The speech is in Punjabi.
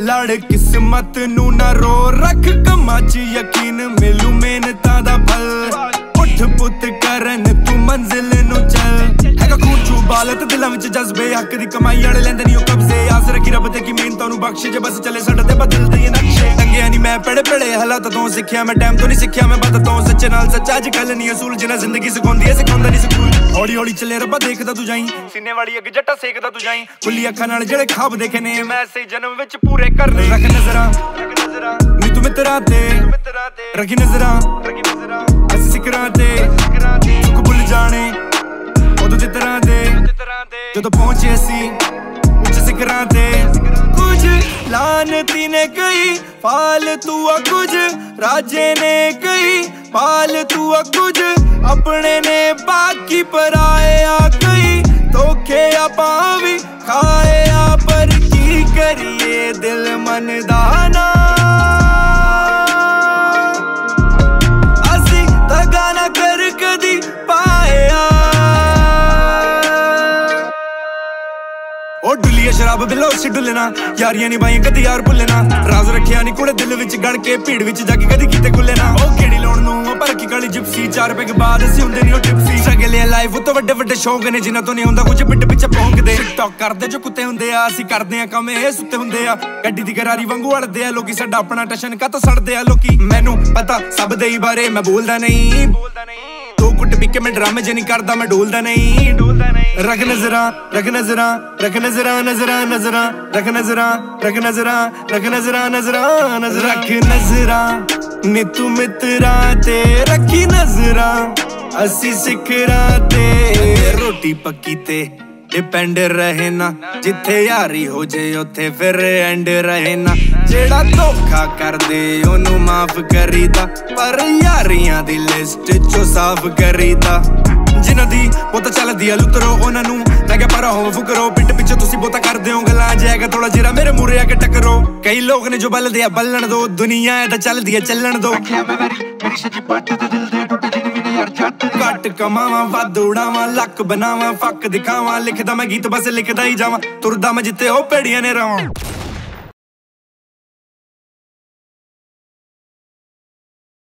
ਲੜ ਕਿਸਮਤ ਨੂੰ ਨਾ ਰੋ ਰੱਖ ਕੰਮਾਂ 'ਚ ਯਕੀਨ ਖੂਨ ਦਿਲਾਂ ਵਿੱਚ ਜਜ਼ਬੇ, ਹੱਕ ਦੀ ਕਮਾਈ ਵਾਲੇ ਲੈਂਦੇ ਨਹੀਂ ਉਹ ਕਬਜ਼ੇ। ਆਸ ਰੱਖੀ ਰੱਬ ਤੇ ਕੀ ਮਿਹਨਤਾਂ ਨੂੰ ਬਖਸ਼ੇ, ਜੇ ਬਸ ਚੱਲੇ ਸਾਡਾ ਤੇ ਬਦਲਦੇ ਇਹ ਨਕਸ਼ੇ। ਟੰਗਿਆ ਨਹੀਂ ਮੈਂ ਪੜੇ ਪੜੇ ਹਾਲਾਤ ਤੋਂ ਸਿੱਖਿਆ, ਮੈਂ ਟਾਈਮ ਤੋਂ ਨਹੀਂ ਸਿੱਖਿਆ, ਮੈਂ ਬਦ ਤੋਂ ਸੱਚੇ ਨਾਲ ਸੱਚਾ। ਅੱਜ ਕੱਲ ਨਹੀਂ ਅਸੂਲ ਜਿਨਾ ਜ਼ਿੰਦਗੀ ਸਿਖਾਉਂਦੀ ਐ, ਸਿਖਾਉਂਦਾ ਨਹੀਂ ਸਕੂਲ। ਹੌਲੀ ਹੌਲੀ ਚੱਲੇ ਰੱਬਾ, ਦੇਖਦਾ ਤੂੰ ਜਾਈ। ਸੀਨੇ ਵਾਲੀ ਅੱਗ ਜੱਟਾ ਸੇਕਦਾ ਤੂੰ ਜਾਈ। ਖੁੱਲੀ ਅੱਖਾਂ ਨਾਲ ਜਿਹੜੇ ਖਾਬ ਦੇਖੇ ਨੇ, ਮੈਂ ਸੇ ਜਨਮ ਵਿੱਚ ਪੂਰੇ ਕਰਨੇ। ਰੱਖ ਨਜ਼ਰਾਂ ਨੀ ਤੂੰ ਮਿੱਤਰਾਂ ਤੇ ਰੱਖੀ ਨਜ਼ਰਾਂ ਰੱਖੀ ਨਜ਼ਰਾਂ, ਅਸੀਂ ਸਿਕਰਾਂ ਤੇ। ਜਦੋਂ ਪਹੁੰਚੇ ਸੀ ਉੱਚ ਸਿਕਰਾਂ ਤੇ ਕੁਝ ਲਾਨਤੀ ਨੇ ਕਈ ਫਾਲਤੂ ਆ ਕੁਝ ਰਾਜੇ ਨੇ ਕਈ ਫਾਲਤੂ ਆ ਕੁਝ ਆਪਣੇ ਨੇ ਬਾਕੀ ਪਰਾਏ ਆ ਉਹ ਡੁੱਲੀਏ ਸ਼ਰਾਬ ਬਿਲੋ ਸੀ ਡੁੱਲਣਾ ਯਾਰੀਆਂ ਨਹੀਂ ਬਾਈਆਂ ਯਾਰ ਭੁੱਲਣਾ। ਰਾਜ਼ ਰੱਖਿਆ ਨਹੀਂ ਕੋਲੇ ਦਿਲ ਵਿੱਚ, ਗੜ ਕੇ ਭੀੜ ਵਿੱਚ ਜਾ ਕੇ ਕਦੀ ਕਿਤੇ ਕੁੱਲਣਾ ਉਹ ਕਿਹੜੀ ਲਾਉਣ ਨੂੰ ਪਰ ਕੀ ਕਾਲੀ ਜਿਪਸੀ ਚਾਰ ਪੈਗ ਬਾਅਦ ਅਸੀਂ ਹੁੰਦੇ ਨਹੀਂ ਉਹ ਟਿਪਸੀ ਸਗਲੇ ਲਾਈਫ ਉਤੋਂ ਵੱਡੇ ਵੱਡੇ ਸ਼ੌਂਕ ਨੇ, ਜਿਨ੍ਹਾਂ ਤੋਂ ਨਹੀਂ ਹੁੰਦਾ ਕੁਝ ਪਿੱਟ ਪਿੱਛੇ ਭੌਂਕਦੇ। ਟਿਕਟੌਕ ਕਰਦੇ ਜੋ ਕੁੱਤੇ ਹੁੰਦੇ ਆ, ਅਸੀਂ ਕਰਦੇ ਆ ਕੰਮ ਇਹ ਸੁੱਤੇ ਹੁੰਦੇ ਆ। ਗੱਡੀ ਦੀ ਗਰਾਰੀ ਵਾਂਗੂ ਅੜਦੇ ਆ, ਲੋਕੀ ਸਾਡਾ ਆਪਣਾ ਟਸ਼ਨ ਕੱਤ ਸੜਦੇ ਆ। ਲੋਕੀ, ਮੈਨੂੰ ਪਤਾ ਸਭ ਦੇ ਹੀ ਬਾਰੇ, ਮੈਂ ਬੋਲਦਾ ਨਹੀਂ ਬੋਲਦਾ ਨਹੀਂ। ਦੋ ਪੀ ਕੇ ਮੈਂ ਡਰਾਮੇ ਜੇ ਨਹੀਂ ਕਰਦਾ, ਮੈਂ ਡੋਲਦਾ ਨਹੀਂ। ਡੋਲਦਾ ਨਹੀਂ ਰੱਖ ਨਜ਼ਰਾਂ ਰੱਖ ਨਜ਼ਰਾਂ ਰੱਖ ਨਜ਼ਰਾਂ ਨਜ਼ਰਾਂ ਨਜ਼ਰਾਂ, ਰੱਖ ਨਜ਼ਰਾਂ ਰੱਖ ਨਜ਼ਰਾਂ ਰੱਖ ਨਜ਼ਰਾਂ ਨਜ਼ਰਾਂ, ਨਜ਼ਰ। ਰੱਖ ਨਜ਼ਰਾਂ ਨੀ ਤੂੰ ਮਿੱਤਰਾਂ ਤੇ ਰੱਖੀ ਨਜ਼ਰਾਂ, ਅਸੀਂ ਸਿਖਰਾਂ ਤੇ। ਰੋਟੀ ਪੱਕੀ ਤੇ ਡਿਪੈਂਡ ਰਹੇ ਨਾ, ਜਿੱਥੇ ਯਾਰੀ ਹੋ ਜੇ ਉੱਥੇ ਫਿਰ ਐਂਡ ਰਹੇ ਨਾ। ਜਿਹੜਾ ਧੋਖਾ ਕਰਦੇ ਉਹਨੂੰ ਮਾਫ ਕਰੀਦਾ। ਪਰ ਯਾਰੀਆਂ ਦੀ ਲਿਸਟ ਚੋਂ ਸਾਫ਼ ਕਰੀਦਾ। ਜਿਨ੍ਹਾਂ ਦੀ ਬੋਤਾ ਚੱਲਦੀ ਆ ਲੁੱਤਰੋ ਉਹਨਾਂ ਨੂੰ। ਮੈਂ ਕਿਹਾ ਪਰ ਹੋ ਫੁਕਰੋ। ਪਿੱਟ ਪਿੱਛੇ ਤੁਸੀਂ ਬੋਤਾ ਕਰਦੇ ਹੋ ਗੱਲਾਂ ਜਾਏਗਾ ਥੋੜਾ ਜਿਰਾ ਮੇਰੇ ਮੂਰੇ ਆ ਕੇ ਟੱਕਰੋ। ਕਈ ਲੋਕ ਨੇ ਜੋ ਬਲਦੇ ਆ ਬੱਲਣ ਦੋ। ਦੁਨੀਆ ਤਾਂ ਚੱਲਦੀ ਆ ਚੱਲਣ ਦੋ। ਆਖਿਆ ਮੈਂ ਮੇਰੀ ਮੇਰੀ ਸੱਜੀ ਪੱਟ ਤੇ ਦਿਲ ਦੇ ਟੁੱਟ ਜਿਨ ਵੀ ਨੇ ਯਾਰ ਜੱਟ ਦੇ। ਘੱਟ ਕਮਾਵਾਂ ਵੱਧ ਉਡਾਵਾਂ ਲੱਕ ਬਣਾਵਾਂ ਫੱਕ ਦਿਖਾਵਾਂ। ਲਿਖਦਾ ਮੈਂ ਗੀਤ ਬਸ ਲਿਖਦਾ ਹੀ ਜਾਵਾਂ। ਤੁਰਦਾ ਮੈਂ ਜਿੱਤੇ ਉਹ ਪੇੜੀਆਂ ਨੇ ਰਾਵਾਂ।